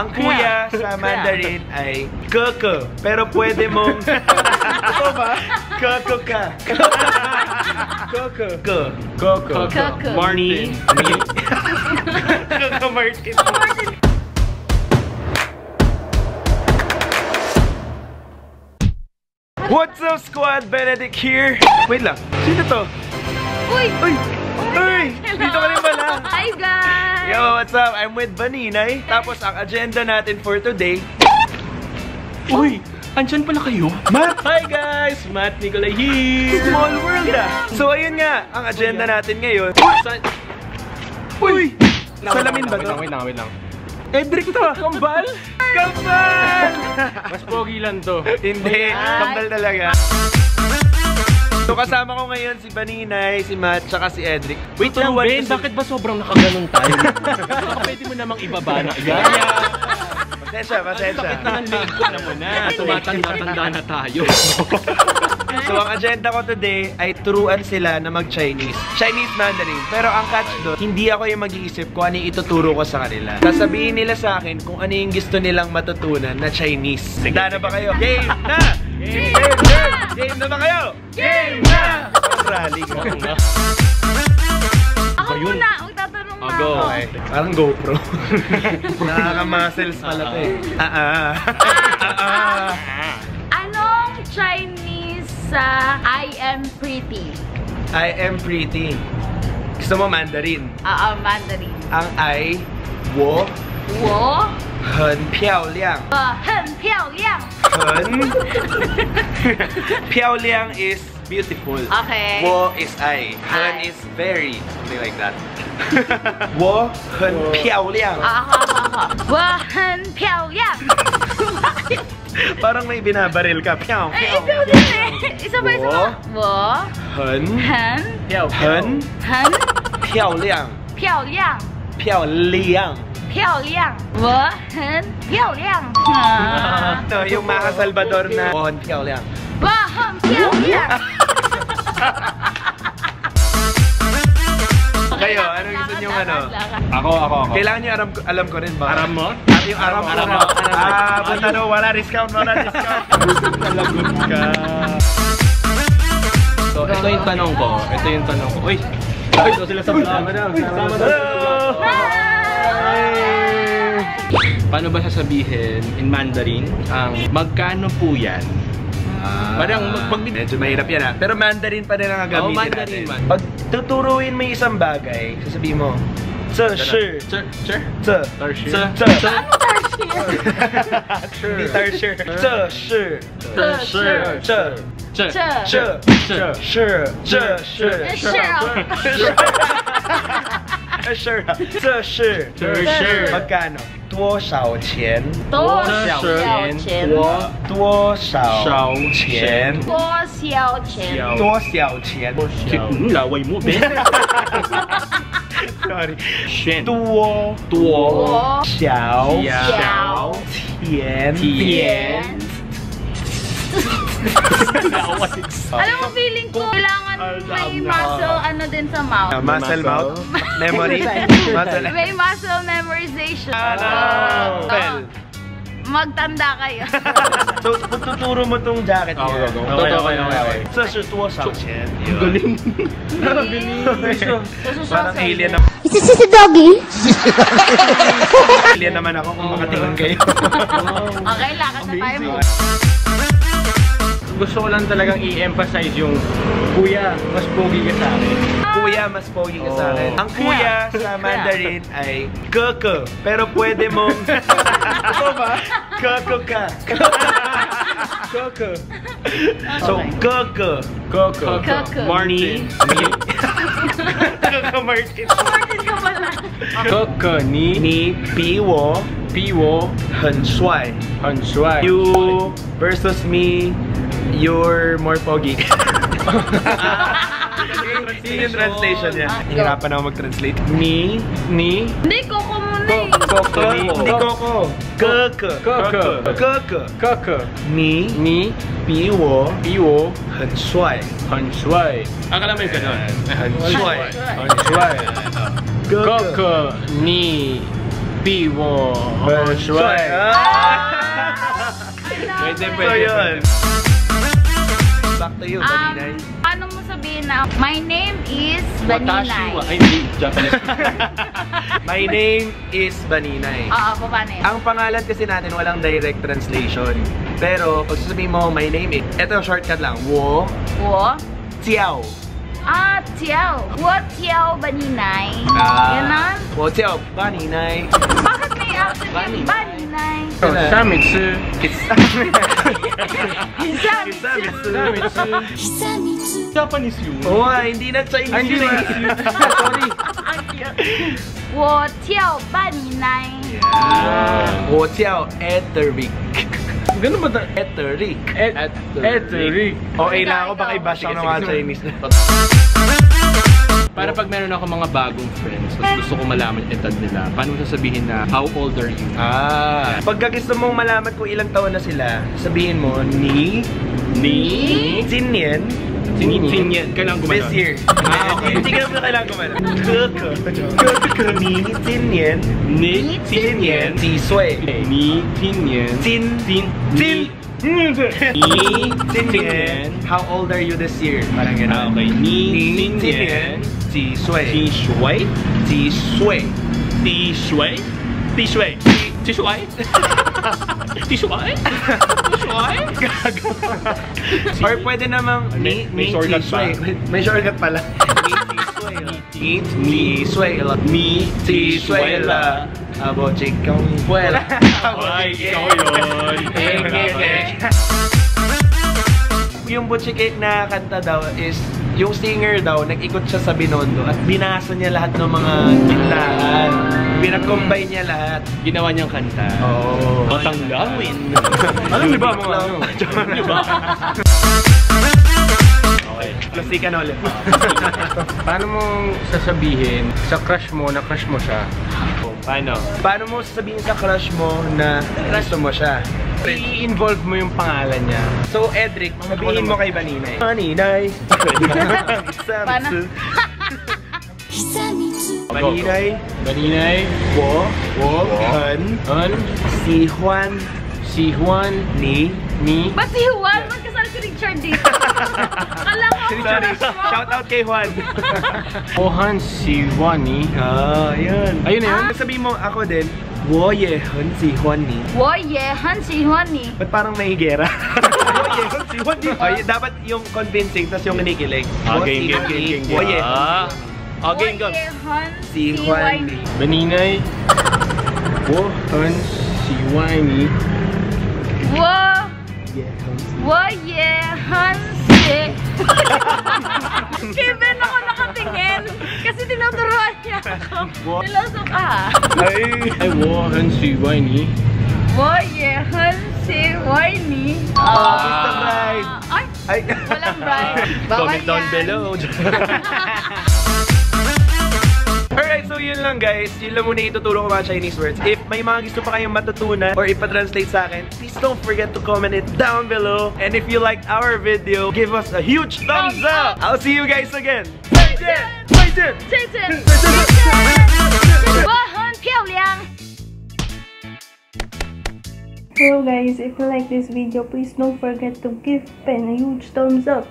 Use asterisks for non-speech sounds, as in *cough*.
Ang kuya sa Mandarin ay keke. Pero pwede mong... *laughs* Ito ba? Keke ka. Keke. Ke. Coco. Coco. Martin. Keke Martin. What's up, squad? Benedict here. Wait lang. Sino to? Uy! Uy! Uy! Dito ka rin pala. Hi guys! Yo, what's up? I'm with Baninay. Tapos ang agenda natin for today, Uy! Andyan pala kayo? Matt! Hi guys! Matt Nicolay here! Small world ah! So ayun nga, ang agenda natin ngayon. Sa- Uy! Salamin ba to? wait lang, wait lang. Edric to! Kambal! *laughs* Kambal! Mas pogi lang to. Hindi, Ay. kambal talaga. So kasama ko ngayon si Baninay, si Matt, tsaka si Edric. Wait lang, Ben, bakit ba sobrang nakaganon tayo? Baka *laughs* pwede mo namang ibaba na yan. Pasensya, pasensya. Ang leg ko na mo na. Tumatanda-tanda na tayo. *laughs* So ang agenda ko today ay turuan sila na mag-Chinese. Chinese Mandarin. Pero ang catch doon, hindi ako yung mag-iisip kung ano yung ituturo ko sa kanila. Sasabihin nila sa akin kung ano yung gusto nilang matutunan na Chinese. Handa na ba kayo? Game na! Game, game, game! Game na ba kayo? Game na! Rally ka. Oo nga. Ako Ayun. muna, ang tatanong na Oh, go. ako. Okay. Parang GoPro. Nakaka-muscles pala to eh. *laughs* Ah ah. Ah *laughs* ah. Anong Chinese sa I am pretty? I am pretty. Gusto mo Mandarin? Ah, ah, Mandarin. Ang I, wo, 我很漂亮。我很漂亮。 Piao Liang is beautiful. Okay. Wo is I. Hun is very. Something like that. *laughs* Wo Hun ah, ha ha. Wo Hun Piao Liang. *laughs* Parang may binabaril ka. Piao, eh, piao. Ay, ikaw din eh. Isa pa, isa pa. Wo Hun Hun Piao Hun Hun Piao Liang. Piao Liang. Piao Liang. 漂亮，我很漂亮。啊 Ito, yung mga *laughs* Salvador na 我很漂亮。我很漂亮。 Kayo, ano *laughs* gusto niyong ano? Ako, ako, ako. Kailangan niyo alam, alam ko rin ba? Aram mo? Ah, yung aram Aram ko. mo, aram mo. Ah, basta no, wala discount, wala discount. *laughs* Nalagot ka. So, ito yung tanong ko. Ito yung tanong ko. Uy! Uy, ito sila sa vlog. Sama na. Sama na. Paano ba sasabihin in Mandarin ang magkano po yan? Parang mag- pag- Medyo mahirap yan ah. Pero Mandarin pa rin ang gagamitin Oo, Mandarin natin. man. Pag tuturuin mo yung isang bagay, sasabihin mo, Tse, shi, Sure, sure. tse, Tarshir. tse, tse. Hindi tarshir. Tse, shi, Tarshir. tse, Sure. Sure. shi, Sure. shi, tse, 事儿啊，这是这是什么干呢？多少钱？多少钱？多多少钱？多少钱？多少钱？多少钱？多少钱？多多少少甜甜，哈哈哈哈哈！Hello，feeling ko. May muscle ano din sa mouth. Uh, muscle mouth? *laughs* Memory? muscle. May muscle memorization. Hello! Well. Magtanda kayo. *laughs* so, tuturo mo tong jacket niya. Okay, okay, okay. okay, okay. Sa shirtuwa sa. Galing. Galing. Parang alien na. Is this a doggy? alien naman ako kung makatingin kayo. okay, lakas na tayo mo Gusto ko lang talagang i-emphasize yung kuya, mas pogi ka sa akin. kuya mas pogi ka sa akin ang kuya sa Mandarin ay keke pero pwede mong *laughs* ito ba? keke ka keke so keke Coco. Coco. Martin. keke Martin Martin *laughs* *laughs* ka pala. Coco ni 你比我比我很帅很帅。 You versus me, you're more pogi. *laughs* Yun yung translation niya. Hihirapan ako mag-translate. Ni, ni, Hindi, Coco muna eh. Coco ni Hindi Coco. Keke. Keke. Keke. Coco 你你比我比我很帅。很帅。Akala mo yung ganun. 很帅。很帅。Coco ni 比我帅。Ah! Pwede, So *laughs* pwede. yun. To you, Um, Baninay. paano mo sabihin na, my name is Watashi wa... Baninay. Ay, hindi. Japanese. *laughs* My name is Baninay. Oo, paano yun? Ang pangalan kasi natin walang direct translation. Pero pag sasabihin mo, my name is, eto shortcut lang, Wo Wo? Xiao. Ah, Tiao. Wo Tiao Baninay. Ah. Ganon? Wo Xiao Baninay. Bakit may accent yung Baninay? Samitsu. Hisamitsu. Samitsu. Japanese yun. Oo nga, hindi na Chinese Ay, hindi na. eh. Sorry. Wo Tiao Baninay. Yeah. Wo Xiao Etheric. Ganun ba ta? Etheric. Et Etheric. Okay lang ako, baka i-bash ako ng mga Chinese na. Para pag meron ako mga bagong friends, tapos gusto ko malaman yung edad nila, paano sasabihin na, how old are you? Ah. Pagka gusto mong malaman kung ilang taon na sila, sabihin mo, ni Ni? Jinyan Sini? Sinyan. Kailangan gumanon. this year. Ah, okay. *laughs* Hindi ka naman kailangan gumanon. Kuko. Kuko ni Jinyan Ni? Jinyan si Sui. Ni? Tinyan. Tin Tin? Tin Ni? Jinyan. *laughs* How old are you this year? Parang Ah, gano'n. okay. Ni? Jinyan Ti Sui. Si Sui. Ti Shui? Ti Shui? Ti Shui? Ti Shui? Ti *laughs* Shui? *laughs* Or pwede namang ni ni Sui. May shortcut pala. Ni Ti Sui. Ni Ti Sui la. Abo chikang puwela. Ay, ikaw yun. Yung Butchie na kanta daw is yung singer daw, nag-ikot siya sa Binondo at binasa niya lahat ng mga gintaan. Pinag-combine niya lahat. Ginawa niyang kanta. Oo. Patanggawin. *laughs* Alam niyo ba mga ano? Di ba? Okay. Plastikan ulit. *laughs* Paano mo sasabihin sa crush mo na crush mo siya? Paano? Paano mo sasabihin sa crush mo na gusto mo siya? I-involve mo yung pangalan niya. So, Edric, sabihin mo kay Baninay. Baninay. *laughs* Paano? Baninay. Baninay, Wo. Wo, Han. An, Si Juan. si Juan, Ni. ni, Ba't si Juan? Ba't kasal si Richard dito? *laughs* Kala ko crush mo. Shout out kay Juan. *laughs* Johan, si Juani. Ah, yun. Ayun na yun. Sabihin mo ako din, Wo ye hun si Juan ni. Wo ye, han si Juan ni. Ba't parang may higera? *laughs* Wo ye hun si Juan ni. Ay, dapat yung convincing, tas yung kinikilig. Ah, game, game, game, ni. game, Wo game. ye Ah. Wo Okay, go. ye, han si Juan ni. Baninay. Wo, hun si wo ye, han si. *laughs* Kevin ako nakatingin. Kasi tinuturuan niya ako. Niloso ka. Ay. Ay, Johan, si Juani. Wo ye, han si Juan ni. Ah, Mr. Bride. Ay, Ay. walang bride. *laughs* Bawal Comment down below. *laughs* Alright, so yun lang guys. Yun lang muna ituturo ko mga Chinese words. If may mga gusto pa kayong matutunan or ipa-translate sa akin, please don't forget to comment it down below. And if you liked our video, give us a huge thumbs Thumbs up! up! I'll see you guys again! Bye, Jen! Bye, Jen! 谢谢，谢谢，我很漂亮。 Hello guys, if you like this video, please don't forget to give Pen a huge thumbs up.